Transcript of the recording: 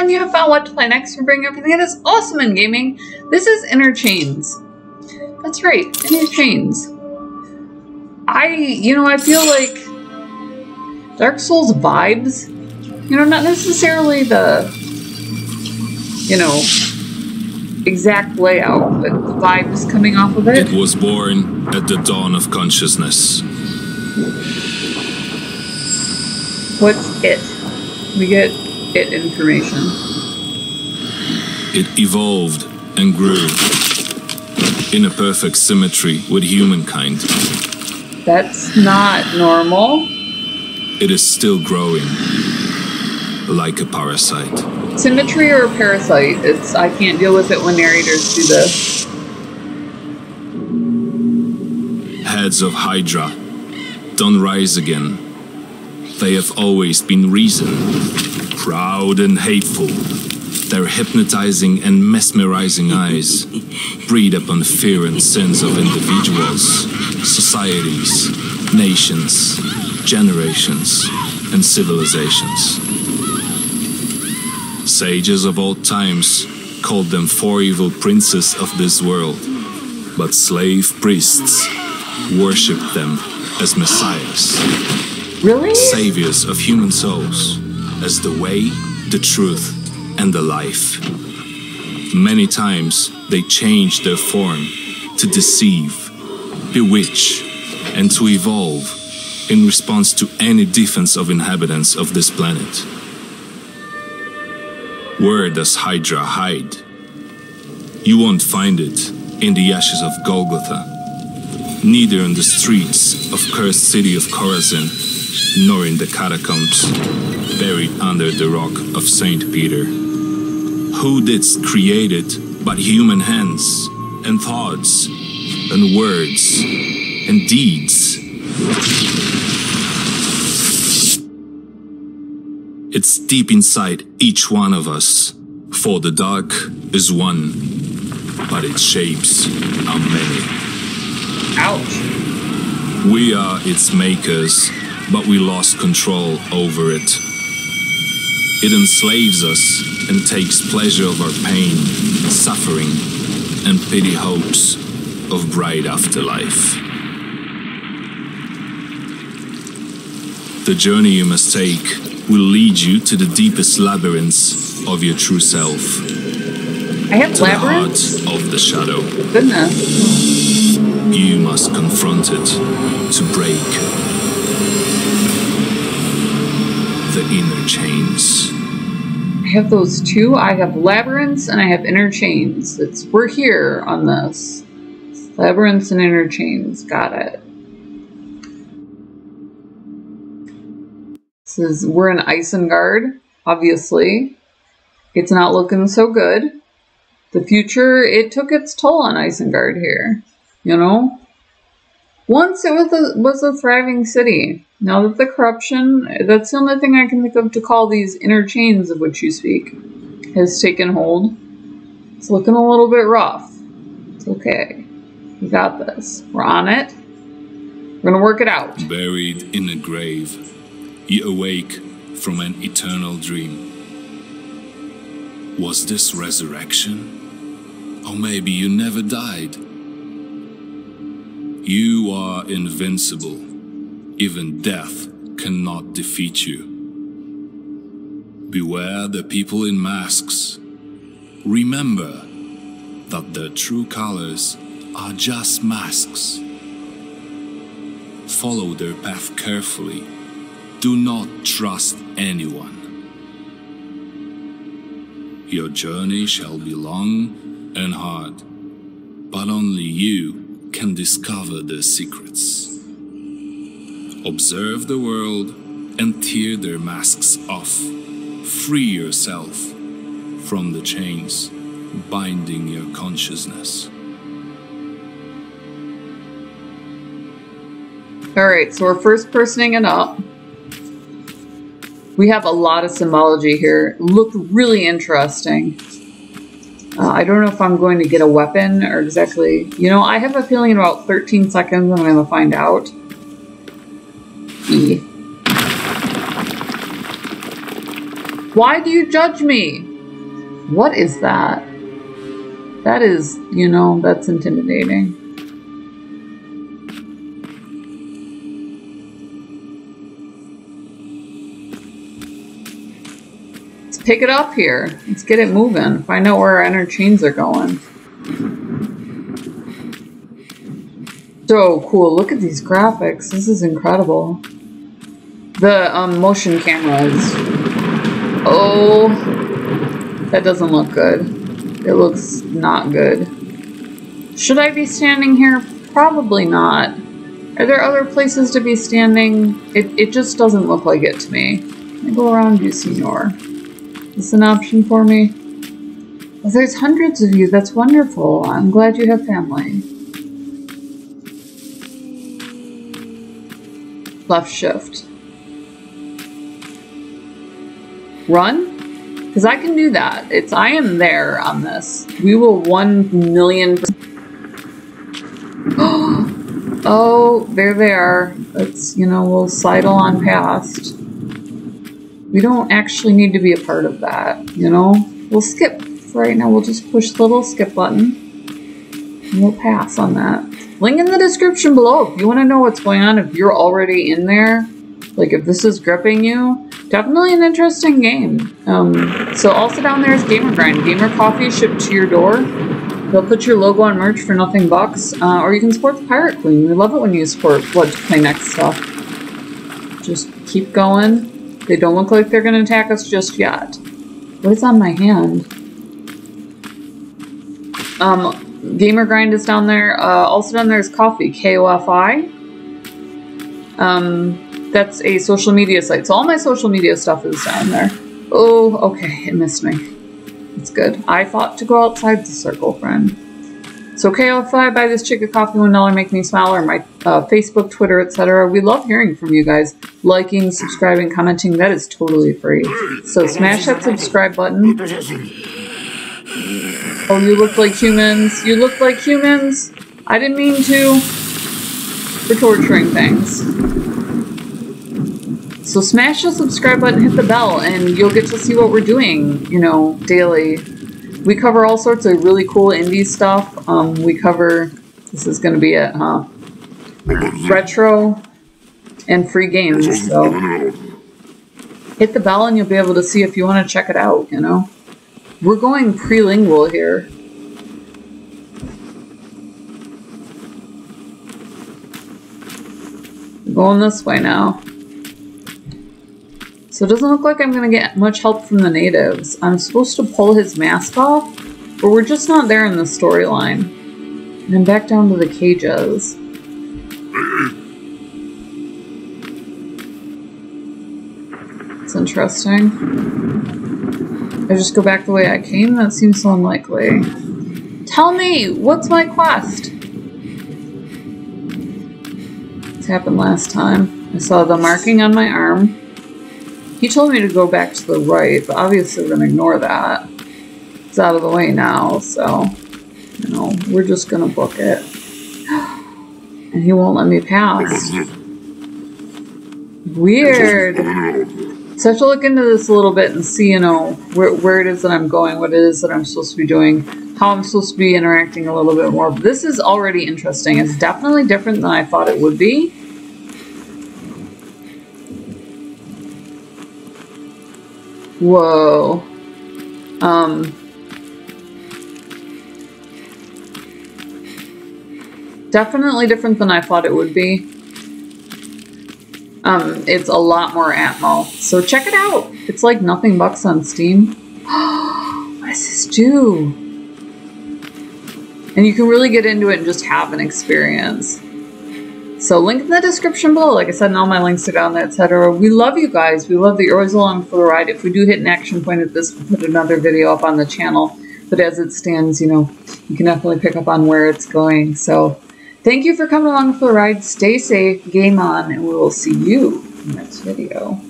everyone, you have found what to play next. We bring everything that is awesome in gaming. This is Inner Chains. That's right, Inner Chains. I, you know, I feel like Dark Souls vibes. You know, not necessarily the, you know, exact layout, but the vibes coming off of it. It was born at the dawn of consciousness. What's it? We get it information. It evolved and grew in a perfect symmetry with humankind. That's not normal. It is still growing like a parasite. Symmetry or parasite? It's I can't deal with it when narrators do this. Heads of Hydra, don't rise again. They have always been reason, proud and hateful. Their hypnotizing and mesmerizing eyes breed upon fear and sins of individuals, societies, nations, generations, and civilizations. Sages of old times called them four evil princes of this world, but slave priests worshipped them as messiahs, Really? saviors of human souls, as the way, the truth, and the life. Many times they change their form to deceive, bewitch, and to evolve in response to any defense of inhabitants of this planet. Where does Hydra hide? You won't find it in the ashes of Golgotha, neither in the streets of cursed city of Chorazin, nor in the catacombs buried under the rock of Saint Peter. Who didst create it but human hands and thoughts and words and deeds? It's deep inside each one of us, for the dark is one, but its shapes are many. Ouch. We are its makers, but we lost control over it. It enslaves us and takes pleasure of our pain, suffering, and pity hopes of bright afterlife. The journey you must take will lead you to the deepest labyrinths of your true self, I have to the heart of the shadow. Goodness. You must confront it to break the inner chains. I have those two. I have labyrinths and I have inner chains. It's we're here on this. Labyrinths and inner chains. Got it. This is we're in Isengard, obviously. It's not looking so good. The future, it took its toll on Isengard here. You know? Once it was a was a thriving city. Now that the corruption that's the only thing I can think of to call these inner chains of which you speak has taken hold. It's looking a little bit rough. It's okay. We got this. We're on it. We're gonna work it out. Buried in a grave, you awake from an eternal dream. Was this resurrection? Or maybe you never died? You are invincible. Even death cannot defeat you. Beware the people in masks. Remember that their true colors are just masks. Follow their path carefully. Do not trust anyone. Your journey shall be long and hard, but only you can discover their secrets. Observe the world and tear their masks off. Free yourself from the chains binding your consciousness. Alright, so we're first personing it up. We have a lot of symbology here. Looked really interesting. Uh, I don't know if I'm going to get a weapon or exactly. You know, I have a feeling in about 13 seconds I'm going to find out. E. Why do you judge me? What is that? That is, you know, that's intimidating. Pick it up here. Let's get it moving. Find out where our inner chains are going. So cool. Look at these graphics. This is incredible. The um, motion cameras. Oh, that doesn't look good. It looks not good. Should I be standing here? Probably not. Are there other places to be standing? It, it just doesn't look like it to me. I go around you, senor. Is this an option for me? Well, there's hundreds of you. That's wonderful. I'm glad you have family. Left shift. Run? Because I can do that. It's I am there on this. We will one million. oh, there they are. Let's you know we'll sidle on past. We don't actually need to be a part of that. You know, we'll skip for right now. We'll just push the little skip button. And we'll pass on that. Link in the description below if you want to know what's going on. If you're already in there, like if this is gripping you, definitely an interesting game. Um, so also down there is Gamer Grind. Gamer Coffee shipped to your door. They'll put your logo on merch for nothing bucks, uh, or you can support the Pirate Queen. We love it when you support What to Play Next stuff. Just keep going. They don't look like they're going to attack us just yet. What is on my hand? Um, Gamer Grind is down there. Uh, also down there is Ko-fi, K-O-F-I. Um, that's a social media site. So all my social media stuff is down there. Oh, okay, it missed me. It's good. I thought to go outside the circle, friend. So Ko-fi, buy this chick a coffee, one dollar, make me smile, or my uh, Facebook, Twitter, etc. We love hearing from you guys. Liking, subscribing, commenting, that is totally free. So smash that subscribe button. Oh, you look like humans. You look like humans. I didn't mean to. For torturing things. So smash the subscribe button, hit the bell, and you'll get to see what we're doing, you know, daily. We cover all sorts of really cool indie stuff. Um, we cover, this is going to be it, huh? Retro and free games, so hit the bell and you'll be able to see if you want to check it out, you know? We're going pre-lingual here. Going this way now. So it doesn't look like I'm going to get much help from the natives. I'm supposed to pull his mask off, but we're just not there in the storyline. And I'm back down to the cages. It's interesting. I just go back the way I came? That seems so unlikely. Tell me, what's my quest? This happened last time. I saw the marking on my arm. He told me to go back to the right, but obviously we're going to ignore that. It's out of the way now, so, you know, we're just going to book it. And he won't let me pass. Weird. So I have to look into this a little bit and see, you know, where, where it is that I'm going, what it is that I'm supposed to be doing, how I'm supposed to be interacting a little bit more. But this is already interesting. It's definitely different than I thought it would be. Whoa. Um. Definitely different than I thought it would be. Um, it's a lot more Atmo. So check it out. It's like nothing bucks on Steam. what does this do? And you can really get into it and just have an experience. So link in the description below. Like I said, and all my links are down there, etc. We love you guys. We love that you're always along for the ride. If we do hit an action point at this, we'll put another video up on the channel. But as it stands, you know, you can definitely pick up on where it's going. So thank you for coming along for the ride. Stay safe, game on, and we will see you in the next video.